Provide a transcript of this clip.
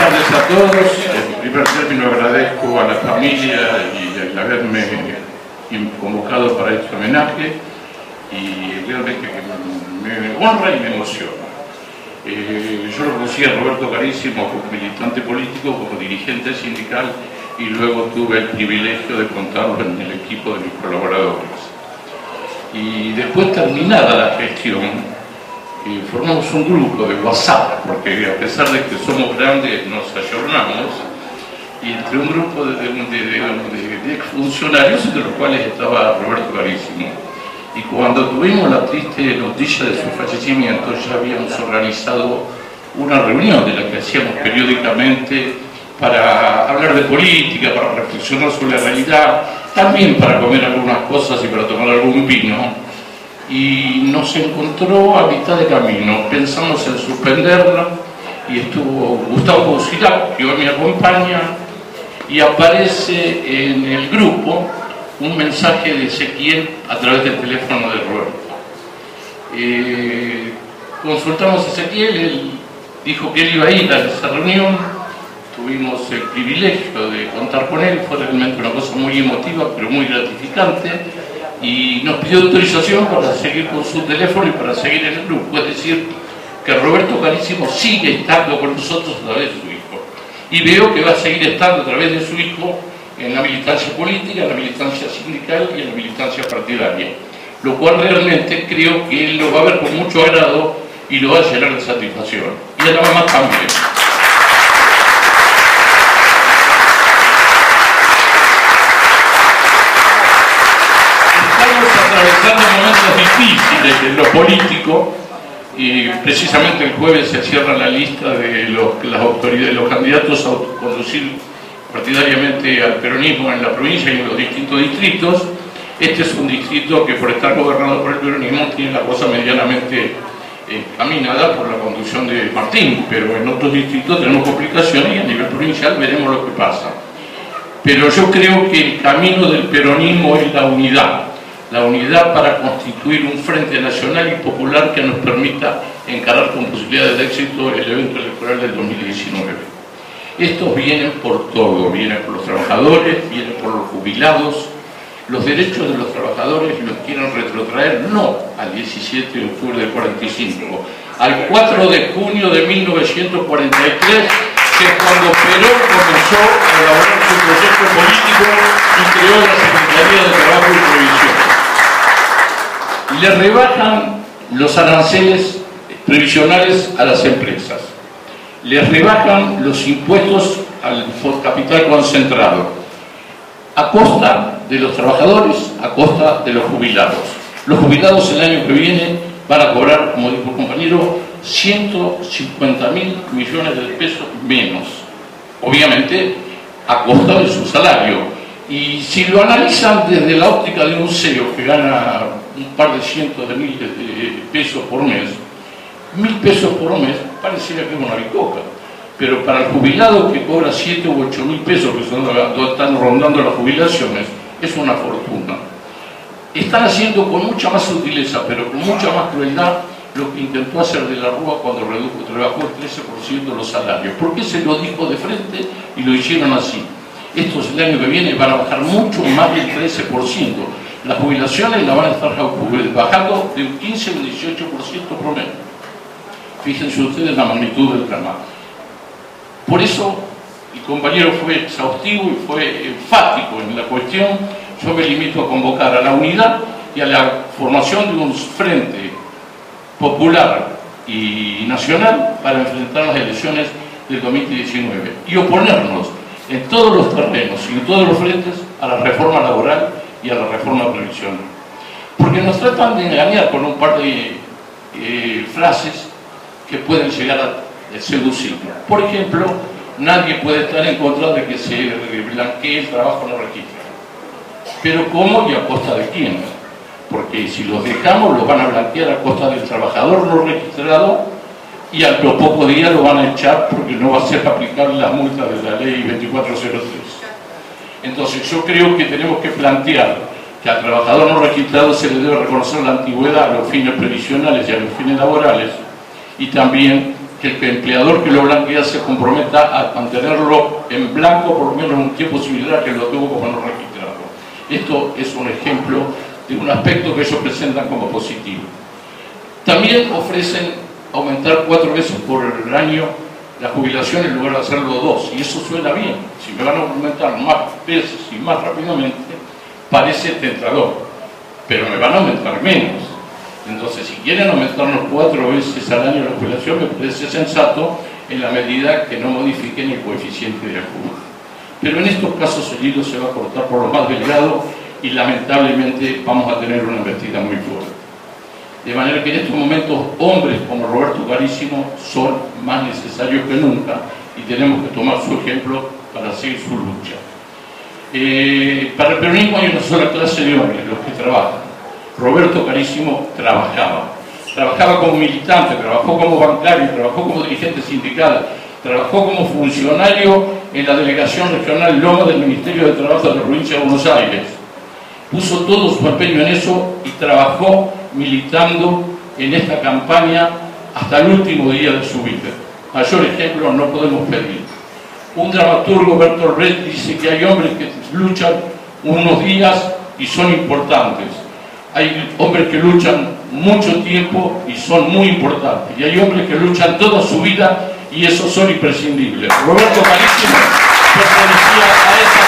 tardes a todos. En primer término agradezco a la familia y el haberme convocado para este homenaje y realmente me honra y me emociona. Eh, yo lo conocí a Roberto Carísimo como militante político, como dirigente sindical y luego tuve el privilegio de contarlo en el equipo de mis colaboradores. Y después terminada la gestión, formamos un grupo de WhatsApp, porque a pesar de que somos grandes nos ayornamos, y entre un grupo de, de, de los cuales estaba Roberto Carísimo. Y cuando tuvimos la triste noticia de su fallecimiento, ya habíamos organizado una reunión de la que hacíamos periódicamente para hablar de política, para reflexionar sobre la realidad, también para comer algunas cosas y para tomar algún vino y nos encontró a mitad de camino. Pensamos en suspenderla y estuvo Gustavo Bocilá, que hoy me acompaña, y aparece en el grupo un mensaje de Ezequiel a través del teléfono de Roberto. Eh, consultamos a Ezequiel, él dijo que él iba a ir a esa reunión, tuvimos el privilegio de contar con él, fue realmente una cosa muy emotiva, pero muy gratificante y nos pidió autorización para seguir con su teléfono y para seguir en el grupo. Es decir, que Roberto Carísimo sigue estando con nosotros a través de su hijo. Y veo que va a seguir estando a través de su hijo en la militancia política, en la militancia sindical y en la militancia partidaria. Lo cual realmente creo que él lo va a ver con mucho agrado y lo va a llenar de satisfacción. Y a la mamá también. Atravesando momentos difíciles en lo político y precisamente el jueves se cierra la lista de los, las autoridades, los candidatos a conducir partidariamente al peronismo en la provincia y en los distintos distritos. Este es un distrito que por estar gobernado por el peronismo tiene la cosa medianamente encaminada por la conducción de Martín, pero en otros distritos tenemos complicaciones y a nivel provincial veremos lo que pasa. Pero yo creo que el camino del peronismo es la unidad, la unidad para constituir un frente nacional y popular que nos permita encarar con posibilidades de éxito el evento electoral del 2019. Estos vienen por todo, vienen por los trabajadores, vienen por los jubilados, los derechos de los trabajadores los quieren retrotraer no al 17 de octubre del 45, al 4 de junio de 1943, que es cuando Perón comenzó a elaborar su proyecto político y creó la Secretaría de Trabajo y Previsión le rebajan los aranceles previsionales a las empresas, les rebajan los impuestos al capital concentrado, a costa de los trabajadores, a costa de los jubilados. Los jubilados el año que viene van a cobrar, como dijo el compañero, 150 mil millones de pesos menos, obviamente a costa de su salario. Y si lo analizan desde la óptica de un CEO que gana un par de cientos de miles de pesos por mes, mil pesos por mes pareciera que es una bicoca. Pero para el jubilado que cobra 7 u 8 mil pesos, que son, están rondando las jubilaciones, es una fortuna. Están haciendo con mucha más sutileza, pero con mucha más crueldad, lo que intentó hacer de la Rúa cuando redujo, rebajó el 13% los salarios. ¿Por qué se lo dijo de frente y lo hicieron así? Estos el año que viene van a bajar mucho más del 13% las jubilaciones la van a estar bajando de un 15 a un 18% promedio. Fíjense ustedes la magnitud del drama. Por eso el compañero fue exhaustivo y fue enfático en la cuestión. Yo me limito a convocar a la unidad y a la formación de un frente popular y nacional para enfrentar las elecciones del 2019 y oponernos en todos los terrenos y en todos los frentes a la reforma laboral y a la reforma previsional. Porque nos tratan de engañar con un par de eh, frases que pueden llegar a seducir. Por ejemplo, nadie puede estar en contra de que se blanquee el trabajo no registrado. Pero ¿cómo y a costa de quién? Porque si los dejamos, los van a blanquear a costa del trabajador no registrado y al los pocos días lo van a echar porque no va a ser aplicable la multa de la ley 2403. Entonces yo creo que tenemos que plantear que al trabajador no registrado se le debe reconocer la antigüedad a los fines previsionales y a los fines laborales y también que el empleador que lo blanquea se comprometa a mantenerlo en blanco por lo menos un tiempo similar que lo tuvo como no registrado. Esto es un ejemplo de un aspecto que ellos presentan como positivo. También ofrecen aumentar cuatro veces por el año la jubilación en lugar de hacerlo dos, y eso suena bien. Si me van a aumentar más veces y más rápidamente, parece tentador, pero me van a aumentar menos. Entonces, si quieren aumentarnos cuatro veces al año la jubilación, me parece sensato en la medida que no modifiquen el coeficiente de ajuste. Pero en estos casos el hilo se va a cortar por lo más delgado y lamentablemente vamos a tener una embestida muy fuerte. De manera que en estos momentos hombres como Roberto Carísimo son más necesarios que nunca y tenemos que tomar su ejemplo para seguir su lucha. Eh, para el peronismo hay una sola clase de hombres, los que trabajan. Roberto Carísimo trabajaba. Trabajaba como militante, trabajó como bancario, trabajó como dirigente sindical, trabajó como funcionario en la delegación regional Loma del Ministerio de Trabajo de la provincia de Buenos Aires. Puso todo su empeño en eso y trabajó militando en esta campaña hasta el último día de su vida. Mayor ejemplo no podemos pedir. Un dramaturgo, Bertolt Brecht, dice que hay hombres que luchan unos días y son importantes. Hay hombres que luchan mucho tiempo y son muy importantes. Y hay hombres que luchan toda su vida y esos son imprescindibles. Roberto Carísimo pertenecía a ese